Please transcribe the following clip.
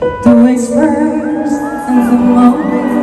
The whispers and the moans